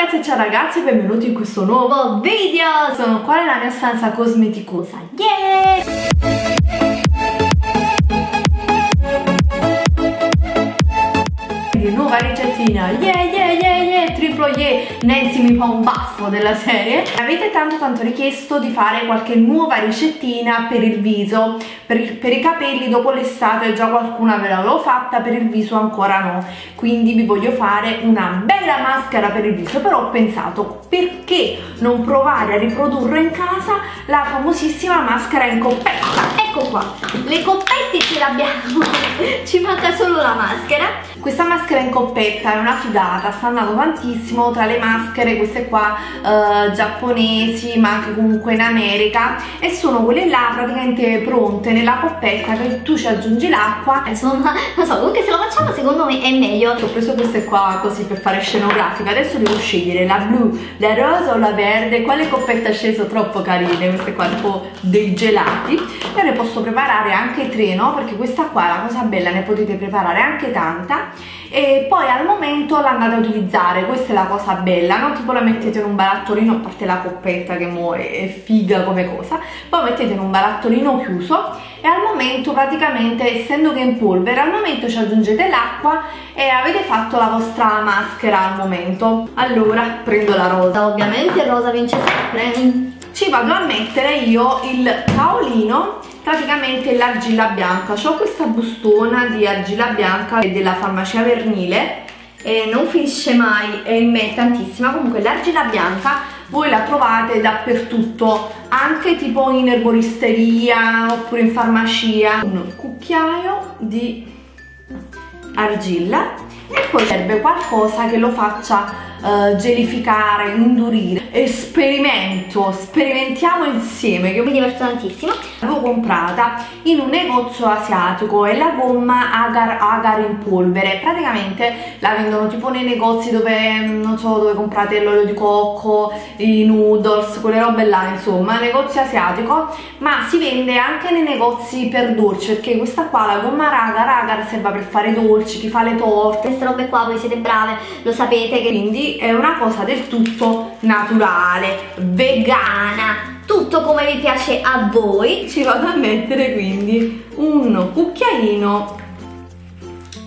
ragazze ciao ragazzi, benvenuti in questo nuovo video. Sono qua nella mia stanza cosmeticosa, yeah! Nuova ricettina, yeah yeah yeah Nancy mi fa un baffo della serie. Avete tanto tanto richiesto di fare qualche nuova ricettina per il viso per, per i capelli dopo l'estate già qualcuna ve l'avevo fatta, per il viso ancora no. Quindi vi voglio fare una bella maschera per il viso Però ho pensato, perché non provare a riprodurre in casa la famosissima maschera in coppetta? Ecco qua, le coppette ce l'abbiamo, ci manca solo la maschera. Questa maschera in coppetta è una figata, sta andando tantissimo tra le maschere, queste qua eh, giapponesi ma anche comunque in America e sono quelle là praticamente pronte nella coppetta che tu ci aggiungi l'acqua insomma non so comunque se lo facciamo secondo me è meglio. Ho preso queste qua così per fare scenografica. Adesso devo scegliere la blu, la rosa o la verde. Quale coppetta sceso troppo carine? Queste qua tipo dei gelati. Io ne posso preparare anche tre no? Perché questa qua la cosa bella ne potete preparare anche tanta. E poi al momento l'andate a utilizzare. Questa è la cosa bella no? tipo la mettete in un barattolino a parte la coppetta che muore è figa come cosa poi mettete in un barattolino chiuso e al momento praticamente essendo che è in polvere al momento ci aggiungete l'acqua e avete fatto la vostra maschera al momento. Allora prendo la rosa. Ovviamente rosa vince sempre. Ci vado a mettere io il caolino praticamente l'argilla bianca. Ho questa bustona di argilla bianca della farmacia Vernile e non finisce mai e in me è tantissima. Comunque l'argilla bianca voi la trovate dappertutto anche tipo in erboristeria oppure in farmacia. Un cucchiaio di argilla e poi serve qualcosa che lo faccia uh, gelificare, indurire. Esperimento, sperimentiamo insieme che mi diverto tantissimo l'avevo comprata in un negozio asiatico è la gomma agar agar in polvere. Praticamente la vendono tipo nei negozi dove non so dove comprate l'olio di cocco i noodles quelle robe là insomma negozio asiatico. Ma si vende anche nei negozi per dolci perché questa qua la gomma agar agar serve per fare dolci chi fa le torte. Queste robe qua voi siete brave lo sapete che quindi è una cosa del tutto naturale, vegana, tutto come vi piace a voi. Ci vado a mettere quindi un cucchiaino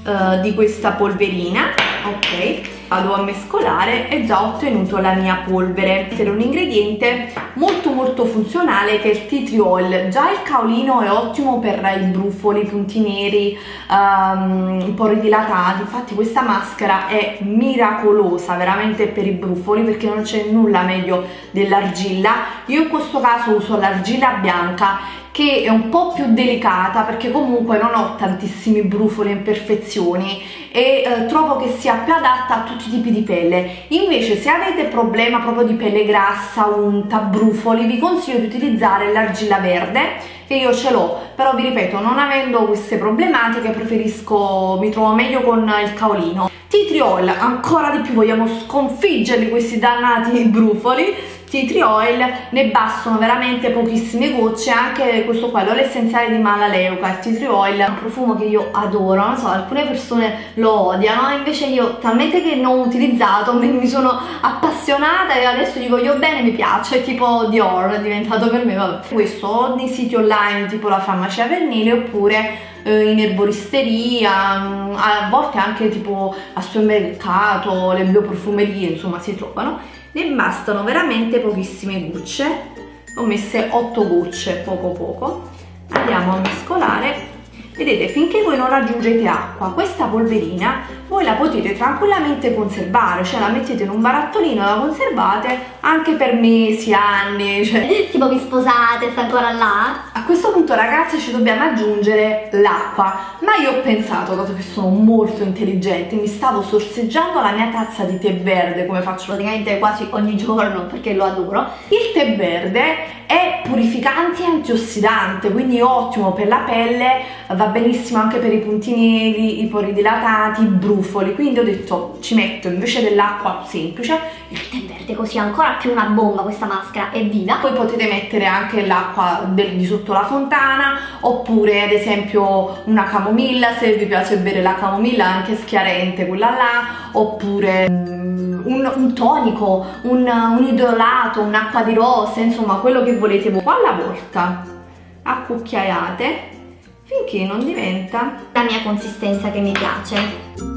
uh, di questa polverina, ok? Vado a mescolare e già ho ottenuto la mia polvere. Per un ingrediente molto molto funzionale che è il tea tree oil. Già il caolino è ottimo per i brufoli, i punti neri um, i pori dilatati infatti questa maschera è miracolosa veramente per i brufoli perché non c'è nulla meglio dell'argilla. Io in questo caso uso l'argilla bianca che è un po' più delicata perché comunque non ho tantissimi brufoli e imperfezioni e eh, trovo che sia più adatta a tutti i tipi di pelle. Invece se avete problema proprio di pelle grassa, unta, brufoli vi consiglio di utilizzare l'argilla verde che io ce l'ho. Però vi ripeto non avendo queste problematiche preferisco mi trovo meglio con il caolino. Oil ancora di più vogliamo sconfiggerli questi dannati brufoli tea tree oil ne bastano veramente pochissime gocce anche questo qua l'olio essenziale di Malaleuca il tea tree oil è un profumo che io adoro non so alcune persone lo odiano invece io talmente che non ho utilizzato mi sono appassionata e adesso gli voglio bene mi piace è tipo Dior è diventato per me vabbè. questo o nei siti online tipo la farmacia Vernile oppure eh, in erboristeria mm, a volte anche tipo al supermercato le bioprofumerie insomma si trovano ne bastano veramente pochissime gocce. Ho messe 8 gocce poco poco. Andiamo a mescolare vedete finché voi non aggiungete acqua questa polverina voi la potete tranquillamente conservare cioè la mettete in un barattolino la conservate anche per mesi, anni cioè... tipo vi sposate, sta ancora là? A questo punto ragazzi ci dobbiamo aggiungere l'acqua. Ma io ho pensato, dato che sono molto intelligente mi stavo sorseggiando la mia tazza di tè verde come faccio praticamente quasi ogni giorno perché lo adoro. Il tè verde purificante e antiossidante quindi ottimo per la pelle va benissimo anche per i punti neri i pori dilatati i brufoli. Quindi ho detto ci metto invece dell'acqua semplice il tè verde così ancora più una bomba questa maschera è viva poi potete mettere anche l'acqua di sotto la fontana oppure ad esempio una camomilla se vi piace bere la camomilla anche schiarente quella là oppure um, un, un, tonico, un, un idolato, un'acqua di rose, insomma quello che volete voi. Alla volta a cucchiaiate finché non diventa la mia consistenza che mi piace.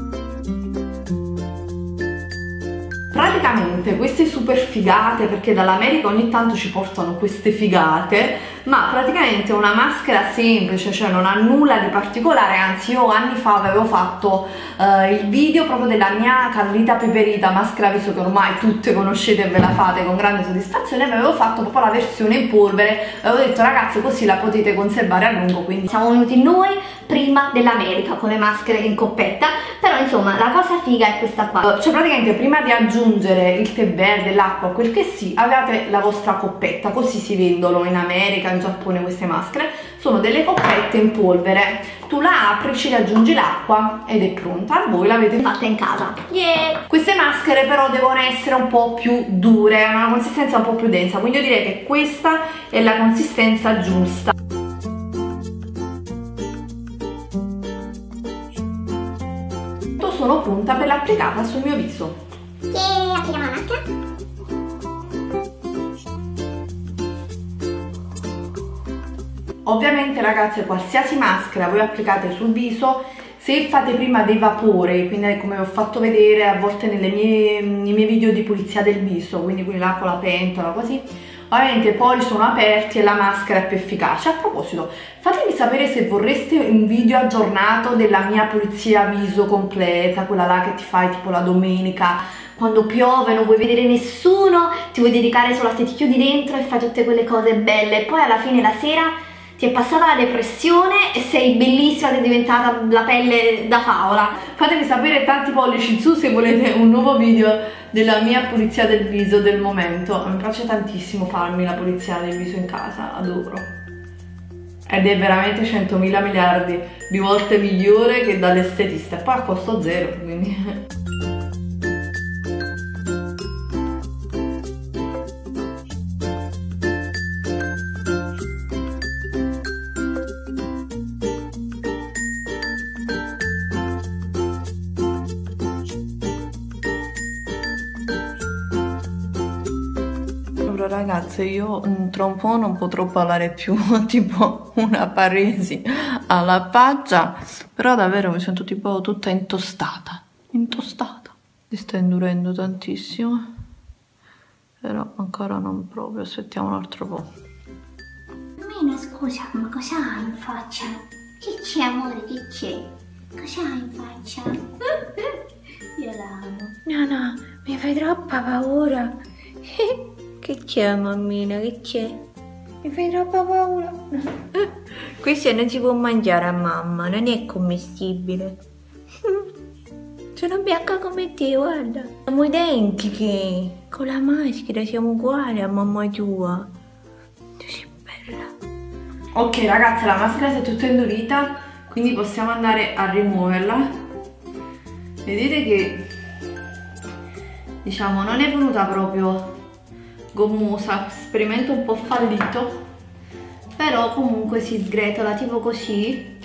Praticamente queste super figate perché dall'America ogni tanto ci portano queste figate ma praticamente è una maschera semplice cioè non ha nulla di particolare anzi io anni fa avevo fatto uh, il video proprio della mia Carlita Peperita maschera viso che ormai tutte conoscete e ve la fate con grande soddisfazione avevo fatto proprio la versione in polvere avevo detto ragazzi così la potete conservare a lungo quindi siamo venuti noi prima dell'America con le maschere in coppetta però insomma la cosa figa è questa qua. Cioè praticamente prima di aggiungere il tè verde, l'acqua, quel che sia avete la vostra coppetta così si vendono in America, in Giappone queste maschere sono delle coppette in polvere tu la apri, ci aggiungi l'acqua ed è pronta voi l'avete fatta in casa yeah. queste maschere però devono essere un po' più dure hanno una consistenza un po' più densa quindi io direi che questa è la consistenza giusta sono pronta per l'applicarla sul mio viso. E applichiamo la maschera. Ovviamente ragazze qualsiasi maschera voi applicate sul viso se fate prima dei vapori, quindi come ho fatto vedere a volte mie, nei miei video di pulizia del viso, quindi qui là con la pentola così, ovviamente i pori sono aperti e la maschera è più efficace. A proposito, fatemi sapere se vorreste un video aggiornato della mia pulizia viso completa, quella là che ti fai tipo la domenica, quando piove, non vuoi vedere nessuno, ti vuoi dedicare solo a te, ti chiudi dentro e fai tutte quelle cose belle, e poi alla fine la sera ti è passata la depressione e sei bellissima, sei diventata la pelle da favola. Fatemi sapere tanti pollici in su se volete un nuovo video della mia pulizia del viso del momento. Mi piace tantissimo farmi la pulizia del viso in casa, adoro. Ed è veramente 100.000 miliardi di volte migliore che dall'estetista. Poi a costo zero, quindi... ragazze io tra un po' non potrò parlare più tipo una paresi alla faccia però davvero mi sento tipo tutta intostata intostata mi sta indurendo tantissimo però ancora non proprio aspettiamo un altro po' Mina scusa ma cosa hai in faccia? che c'è amore che c'è? cosa hai in faccia? io l'amo no no mi fai troppa paura Che c'è mammina, che c'è? Mi fai troppa paura. Questo non si può mangiare a mamma, non è commestibile. Sono bianca come te, guarda. Siamo identiche. Con la maschera siamo uguali a mamma tua. Tu sei bella. Ok ragazze, la maschera si è tutta indurita, quindi possiamo andare a rimuoverla. Vedete che, diciamo, non è venuta proprio gommosa, esperimento un po' fallito, però comunque si sgretola tipo così,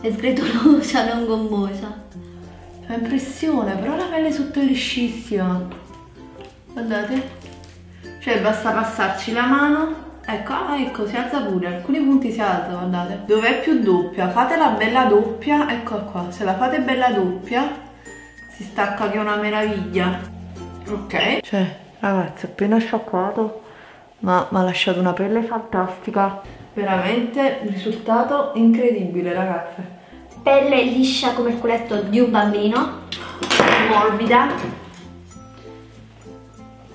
è sgretolosa, non gommosa. Fa impressione, però la pelle sotto è liscissima. Guardate. Cioè basta passarci la mano, ecco, ah, ecco, si alza pure, alcuni punti si alza, guardate. Dov'è più doppia? Fatela bella doppia, ecco qua, se la fate bella doppia si stacca che è una meraviglia. Ok? Cioè, ragazzi appena sciacquato ma mi ha lasciato una pelle fantastica. Veramente risultato incredibile ragazze pelle liscia come il culetto di un bambino. Morbida.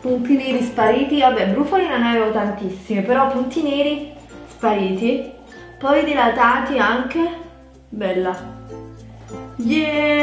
Punti neri spariti. Vabbè brufoli non ne avevo tantissimi però punti neri spariti. Poi dilatati anche. Bella. Yeah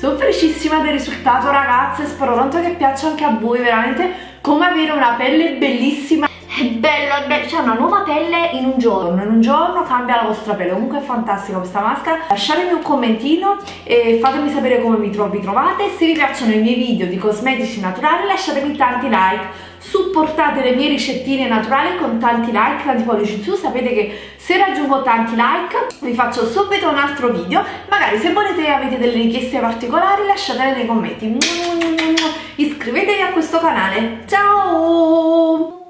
sono felicissima del risultato ragazze, spero tanto che piaccia anche a voi, veramente. Come avere una pelle bellissima. È bello, è bello, c'è una nuova pelle in un giorno, in un giorno cambia la vostra pelle, comunque è fantastica questa maschera. Lasciatemi un commentino e fatemi sapere come vi, tro vi trovate, se vi piacciono i miei video di cosmetici naturali lasciatemi tanti like, supportate le mie ricettine naturali con tanti like, tanti pollici in su, sapete che se raggiungo tanti like vi faccio subito un altro video. Magari se volete avete delle richieste particolari lasciatele nei commenti. Iscrivetevi a questo canale. Ciao